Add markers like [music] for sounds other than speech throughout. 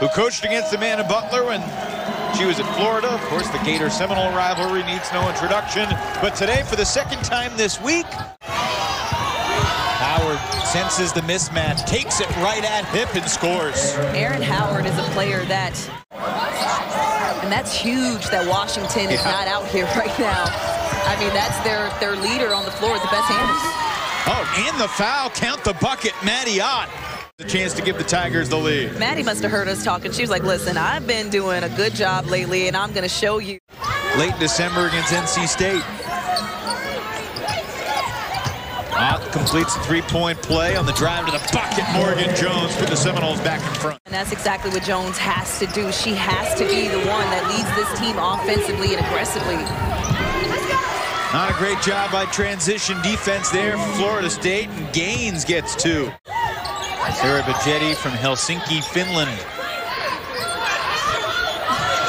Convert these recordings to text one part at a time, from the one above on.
who coached against Amanda Butler when she was at Florida. Of course, the Gator Seminole rivalry needs no introduction. But today, for the second time this week, Howard senses the mismatch, takes it right at hip and scores. Erin Howard is a player that, and that's huge that Washington is Yeah. not out here [laughs] right now. I mean, that's their, their leader on the floor with the best handles. Oh, and the foul, count the bucket, Maddie Ott. The chance to give the Tigers the lead. Maddie must have heard us talking. She was like, listen, I've been doing a good job lately, and I'm going to show you. Late December against NC State. Ott completes a three-point play on the drive to the bucket. Morgan Jones put the Seminoles back in front. And that's exactly what Jones has to do. She has to be the one that leads this team offensively and aggressively. Not a great job by transition defense there for Florida State, and Gaines gets two. Sara Bejedi from Helsinki, Finland.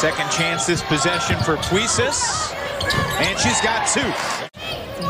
Second chance this possession for Puisis, and she's got two.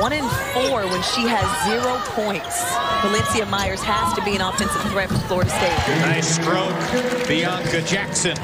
One in four when she has zero points. Valencia Myers has to be an offensive threat for Florida State. Nice stroke, Bianca Jackson.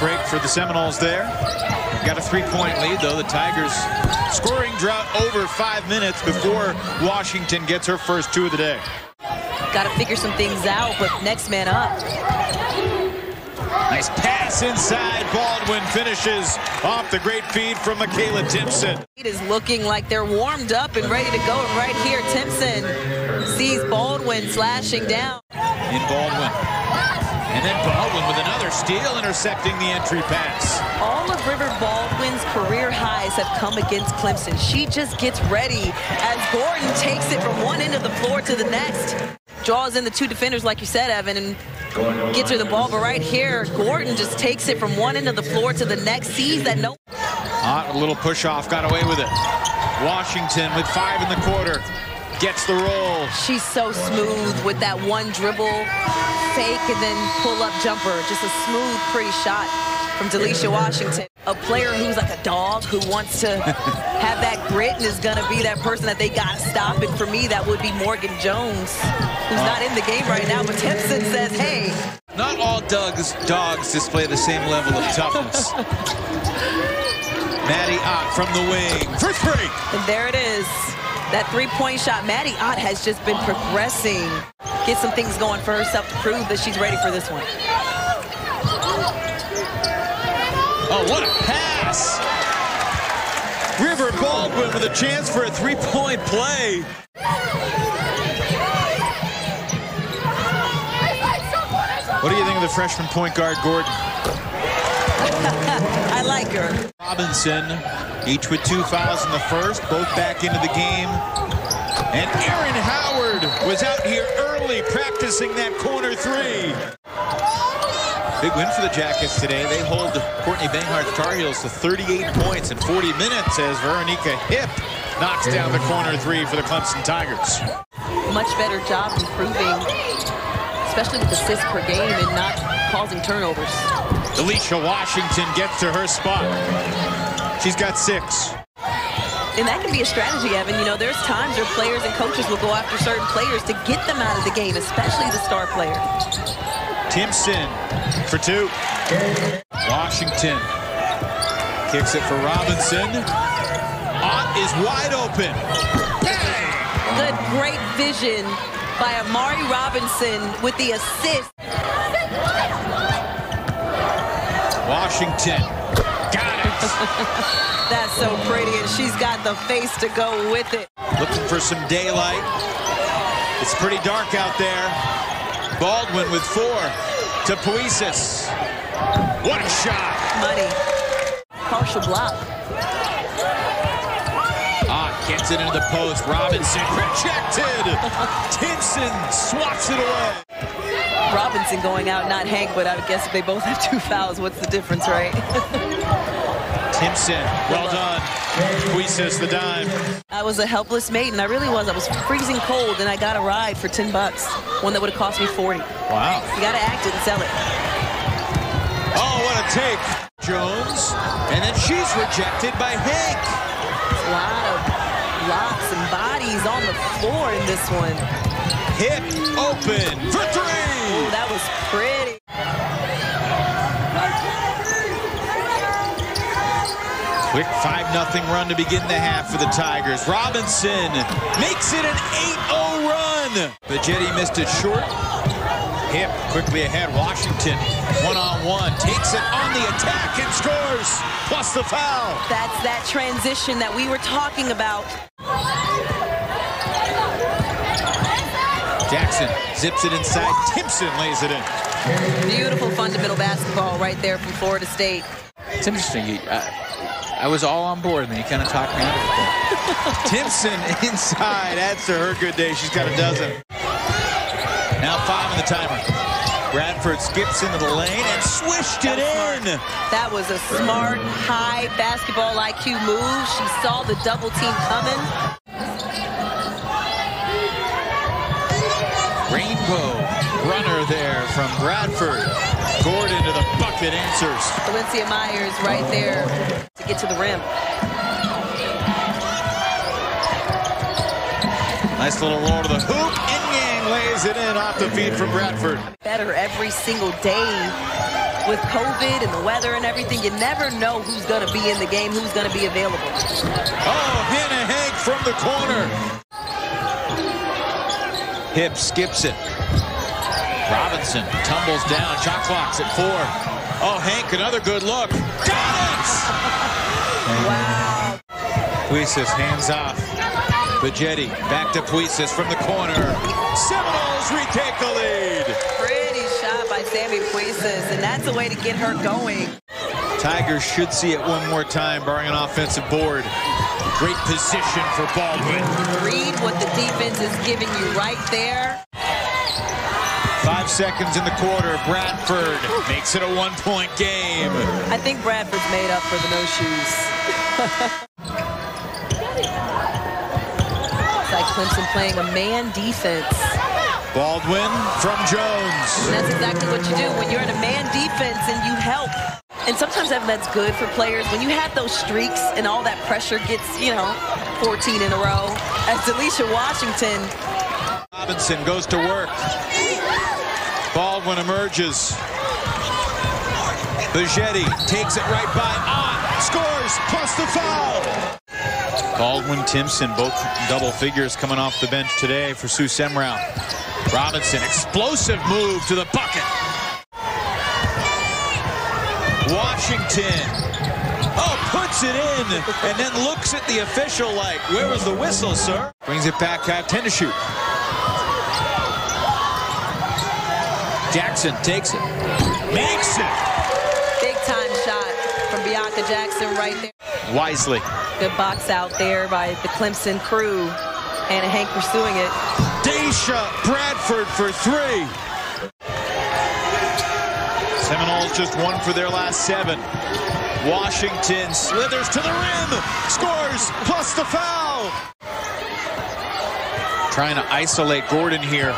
Break for the Seminoles there. Got a three-point lead, though. The Tigers scoring drought over five minutes before Washington gets her first two of the day. Got to figure some things out, but next man up. Nice pass inside. Baldwin finishes off the great feed from Makayla Timpson. It is looking like they're warmed up and ready to go. And right here, Timpson sees Baldwin slashing down. In Baldwin. And then Baldwin with another steal intercepting the entry pass. All of River Baldwin's career highs have come against Clemson. She just gets ready as Gordon takes it from one end of the floor to the next. Draws in the two defenders, like you said, Evan, and gets her the ball. But right here, Gordon just takes it from one end of the floor to the next, sees that no Ott, a little push off, got away with it. Washington with five in the quarter. Gets the roll. She's so smooth with that one dribble, fake, and then pull-up jumper. Just a smooth, pretty shot from Delicia Washington. A player who's like a dog who wants to [laughs] have that grit and is going to be that person that they got to stop. And for me, that would be Morgan Jones, who's not in the game right now. But Timpson says, hey, Not all dogs, dogs display the same level of toughness. [laughs] Maddie Ott from the wing for three. and there it is. That three-point shot. Maddie Ott has just been progressing. Get some things going for herself to prove that she's ready for this one. Oh, what a pass! River Baldwin with a chance for a three-point play. What do you think of the freshman point guard, Gordon? [laughs] Like her. Robinson, each with two fouls in the first, both back into the game. And Erin Howard was out here early practicing that corner three. Big win for the Jackets today. They hold Courtney Banghart Tar Heels to 38 points in 40 minutes as Weronika Hipp knocks down the corner three for the Clemson Tigers. much better job improving, especially with assists per game and not causing turnovers. Alicia Washington gets to her spot. She's got six. And that can be a strategy, Evan. You know, there's times where players and coaches will go after certain players to get them out of the game, especially the star player. Timpson for two. Washington kicks it for Robinson. Ott is wide open. Good, great vision by Amari Robinson with the assist. Washington got it. [laughs] That's so pretty, and she's got the face to go with it. Looking for some daylight. It's pretty dark out there. Baldwin with four to Puisis. What a shot. Money. Partial block. Gets it into the post. Robinson rejected. Timpson swats it away. Robinson going out, not Hank, but I would guess if they both have two fouls, what's the difference, right? Timpson, well done. Puisis the dime. I was a helpless maiden. I really was. I was freezing cold, and I got a ride for 10 bucks. One that would have cost me 40. Wow. You got to act it and sell it. Oh, what a take. Jones. And then she's rejected by Hank. A lot of blocks and bodies on the floor in this one. Hit open for three. Oh, that was pretty. Quick 5-0 run to begin the half for the Tigers. Robinson makes it an 8-0 run. Jetty missed it short. Hipp quickly ahead. Washington one-on-one. -on -one, takes it on the attack and scores. Plus the foul. That's that transition that we were talking about. Jackson zips it inside. Timpson lays it in. Beautiful fundamental basketball right there from Florida State. It's interesting. uh, I was all on board, and then you kind of talked me out of it. [laughs] Timpson inside adds to her good day. She's got a dozen. Now five on the timer. Bradford skips into the lane and swished it in. That was a smart, high basketball IQ move. She saw the double team coming. Rainbow runner there from Bradford. Gordon to the bucket answers. Valencia Myers right there to get to the rim. Nice little roll to the hoop. Inyang lays it in off the feed from Bradford. Better every single day with COVID and the weather and everything. You never know who's going to be in the game, who's going to be available. Oh, Hannah Hank from the corner. Hipp skips it. Robinson tumbles down. Shot clock's at four. Oh, Hank, another good look. Got it! Wow. Puisis hands off. Bejedi back to Puisis from the corner. Seminoles retake the lead. Pretty shot by Sammie Puisis, and that's a way to get her going. Tigers should see it one more time, barring an offensive board. Great position for Baldwin. Read what the defense is giving you right there. Five seconds in the quarter. Bradford makes it a one-point game. I think Bradford's made up for the no shoes. it's like Clemson playing a man defense. Baldwin from Jones. And that's exactly what you do when you're in a man defense and you help. And sometimes that's good for players. When you have those streaks and all that pressure gets, you know, 14 in a row. As Delicia Washington. Robinson goes to work. Baldwin emerges. Bejedi takes it right by on. Scores plus the foul. Baldwin, Timpson, both double figures coming off the bench today for Sue Semrau. Robinson, explosive move to the bucket. Washington. Oh, puts it in and then looks at the official like, where was the whistle, sir? Brings it back out, 10 to shoot. Jackson takes it. Makes it. Big time shot from Bianca Jackson right there. Wisely. Good box out there by the Clemson crew. and Hank pursuing it. Daisha Bradford for three. Seminoles just one for their last seven. Washington slithers to the rim, scores, plus the foul. Trying to isolate Gordon here.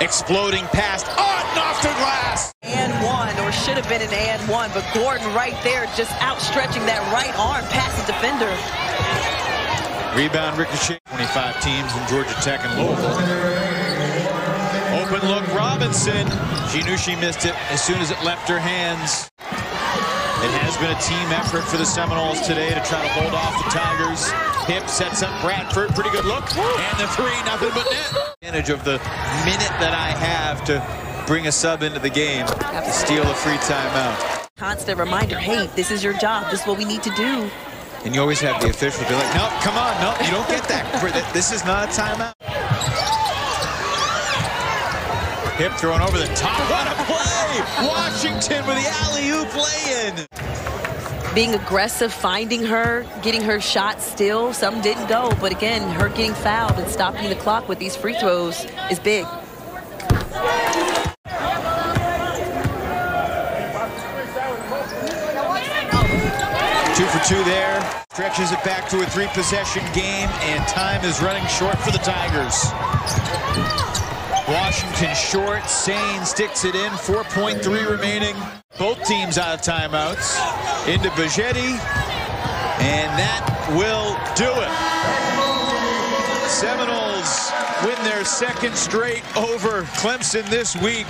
Exploding past, on off the glass. And one, or should have been an and one, but Gordon right there just outstretching that right arm past the defender. Rebound ricochet. 25 teams in Georgia Tech and Louisville. Open look, Robinson. She knew she missed it as soon as it left her hands. It has been a team effort for the Seminoles today to try to hold off the Tigers. Hipp sets up Bradford. Pretty good look. And the three, nothing but net. Advantage of the minute that I have to bring a sub into the game to steal a free timeout. Constant reminder, hey, this is your job. This is what we need to do. And you always have the official be like, no, come on, no, you don't get that. [laughs] This is not a timeout. Hipp thrown over the top. What a play! Washington with the alley-oop lay-in. Being aggressive, finding her, getting her shot still. Some didn't go, but again, her getting fouled and stopping the clock with these free throws is big. Two for two there. Stretches it back to a three-possession game, and time is running short for the Tigers. Washington short. Sane sticks it in. 4.3 remaining. Both teams out of timeouts. Into Bejedi. And that will do it. Seminoles win their second straight over Clemson this week.